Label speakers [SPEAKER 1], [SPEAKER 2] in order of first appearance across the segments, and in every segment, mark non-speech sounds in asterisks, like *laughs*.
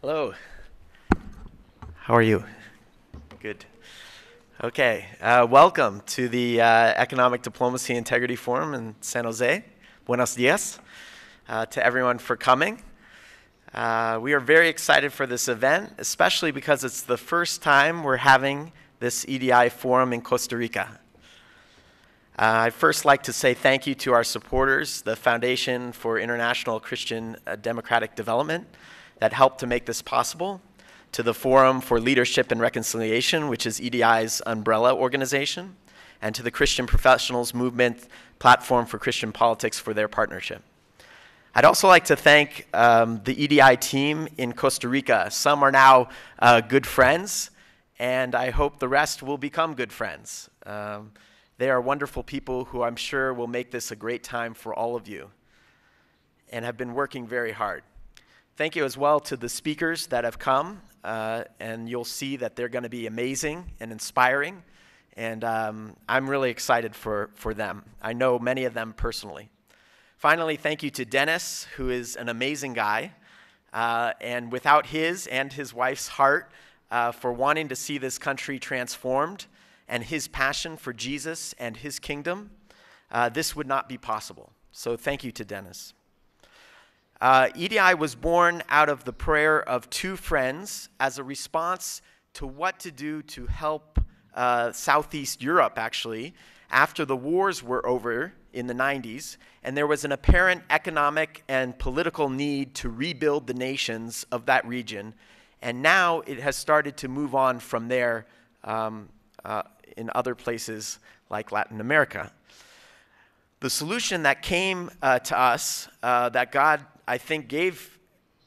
[SPEAKER 1] Hello. How are you? Good. Okay. Uh, welcome to the uh, Economic Diplomacy Integrity Forum in San Jose. Buenos dias uh, to everyone for coming. Uh, we are very excited for this event, especially because it's the first time we're having this EDI forum in Costa Rica. Uh, I'd first like to say thank you to our supporters, the Foundation for International Christian uh, Democratic Development, that helped to make this possible, to the Forum for Leadership and Reconciliation, which is EDI's umbrella organization, and to the Christian Professionals Movement Platform for Christian Politics for their partnership. I'd also like to thank um, the EDI team in Costa Rica. Some are now uh, good friends, and I hope the rest will become good friends. Um, they are wonderful people who I'm sure will make this a great time for all of you and have been working very hard. Thank you as well to the speakers that have come, uh, and you'll see that they're going to be amazing and inspiring, and um, I'm really excited for, for them. I know many of them personally. Finally, thank you to Dennis, who is an amazing guy. Uh, and without his and his wife's heart uh, for wanting to see this country transformed and his passion for Jesus and his kingdom, uh, this would not be possible. So thank you to Dennis. Uh, EDI was born out of the prayer of two friends as a response to what to do to help uh, Southeast Europe, actually, after the wars were over in the 90s, and there was an apparent economic and political need to rebuild the nations of that region. And now it has started to move on from there um, uh, in other places like Latin America. The solution that came uh, to us, uh, that God, I think, gave,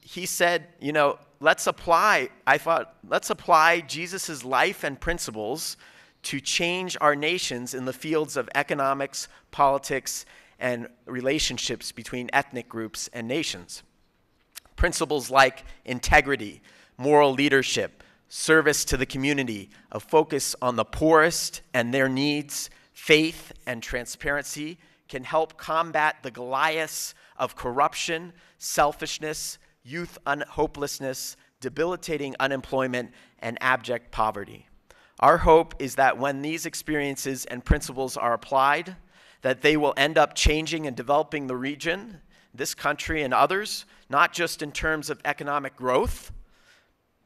[SPEAKER 1] He said, you know, let's apply, I thought, let's apply Jesus' life and principles to change our nations in the fields of economics, politics, and relationships between ethnic groups and nations. Principles like integrity, moral leadership, service to the community, a focus on the poorest and their needs, faith, and transparency can help combat the Goliaths of corruption, selfishness, youth un- hopelessness, debilitating unemployment, and abject poverty. Our hope is that when these experiences and principles are applied, that they will end up changing and developing the region, this country, and others, not just in terms of economic growth.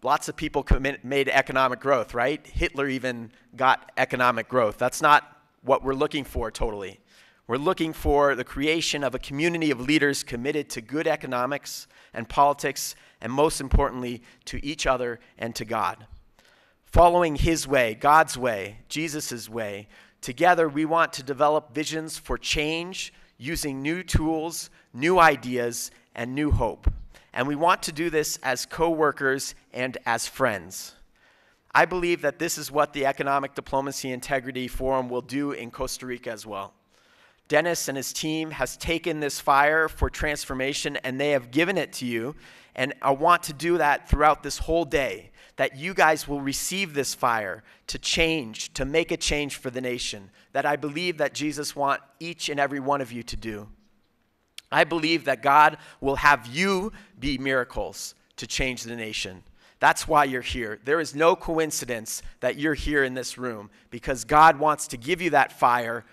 [SPEAKER 1] Lots of people commit, made economic growth, right? Hitler even got economic growth. That's not what we're looking for totally. We're looking for the creation of a community of leaders committed to good economics and politics, and most importantly, to each other and to God following His way, God's way, Jesus' way. Together, we want to develop visions for change using new tools, new ideas, and new hope. And we want to do this as co workers and as friends. I believe that this is what the Economic Diplomacy Integrity Forum will do in Costa Rica as well. Dennis and his team has taken this fire for transformation and they have given it to you and I want to do that throughout this whole day that you guys will receive this fire to change, to make a change for the nation, that I believe that Jesus want each and every one of you to do. I believe that God will have you be miracles to change the nation. That's why you're here. There is no coincidence that you're here in this room because God wants to give you that fire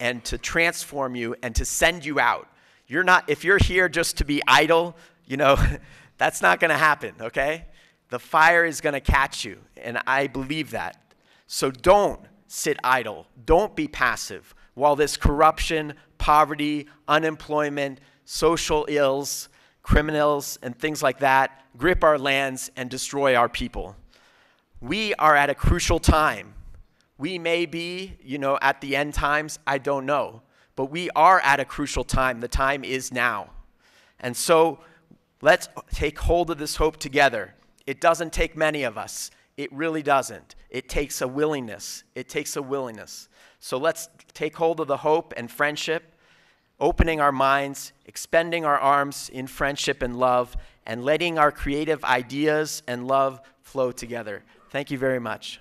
[SPEAKER 1] and to transform you and to send you out. You're not if you're here just to be idle, you know, *laughs* that's not going to happen, okay? The fire is going to catch you, and I believe that. So don't sit idle. Don't be passive while this corruption, poverty, unemployment, social ills, criminals, and things like that grip our lands and destroy our people. We are at a crucial time. We may be, you know, at the end times, I don't know. But we are at a crucial time. The time is now. And so let's take hold of this hope together. It doesn't take many of us. It really doesn't. It takes a willingness. It takes a willingness. So let's take hold of the hope and friendship, opening our minds, expending our arms in friendship and love, and letting our creative ideas and love flow together. Thank you very much.